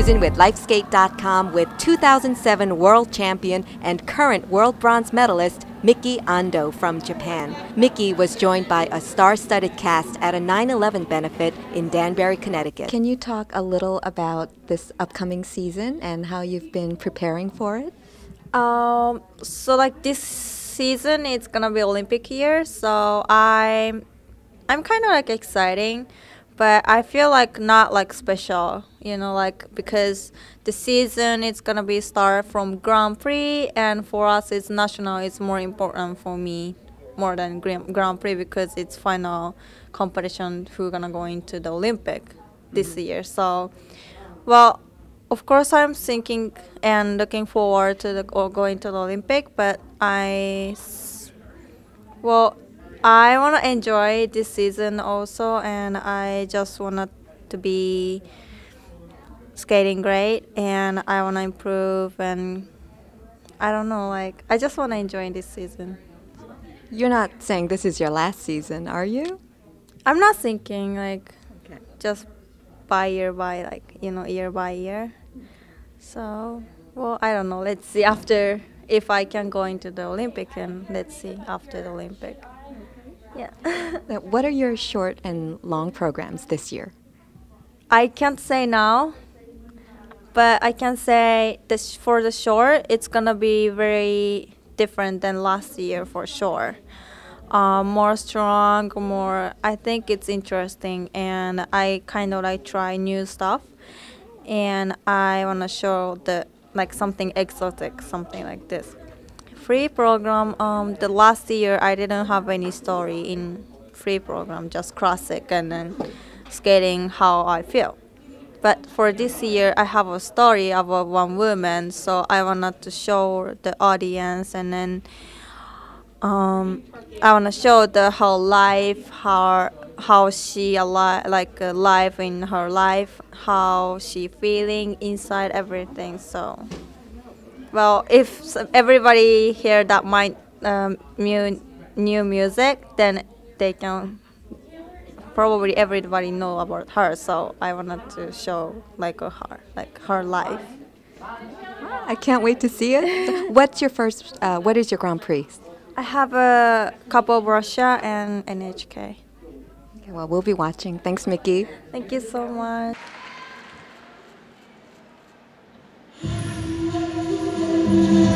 Susan with Lifeskate.com with 2007 world champion and current world bronze medalist Miki Ando from Japan. Miki was joined by a star studded cast at a 9 11 benefit in Danbury, Connecticut. Can you talk a little about this upcoming season and how you've been preparing for it? Um, so like this season it's gonna be Olympic year, so I'm I'm kind of like exciting, but I feel like not like special, you know, like because the season it's gonna be start from Grand Prix, and for us it's national. It's more important for me more than Grand Prix because it's final competition who gonna go into the Olympic this mm-hmm. year. So, well, of course I'm thinking and looking forward to the, going to the Olympic, but I, well, I want to enjoy this season also, and I just want to be skating great, and I want to improve, and I don't know, like I just want to enjoy this season. You're not saying this is your last season, are you? I'm not thinking like okay. just by year by like you know year by year. So well, I don't know. Let's see after if I can go into the Olympic, and let's see after the Olympic. Yeah. what are your short and long programs this year? I can't say now, but I can say this for the short, it's gonna be very different than last year for sure. Uh, more strong, more. I think it's interesting, and I kind of like try new stuff, and I wanna show the like something exotic, something like this free program, um, the last year I didn't have any story in free program, just classic and then skating how I feel. But for this year, I have a story about one woman, so I wanted to show the audience, and then um, I want to show the her life, how how she alive, like uh, life in her life, how she feeling inside everything. So well, if everybody hear that my um, new new music, then they can probably everybody know about her. So I wanted to show like her, like her life. I can't wait to see it. What's your first? Uh, what is your Grand Prix? I have a Cup of Russia and NHK. Okay, well, we'll be watching. Thanks, Miki. Thank you so much. Thank you.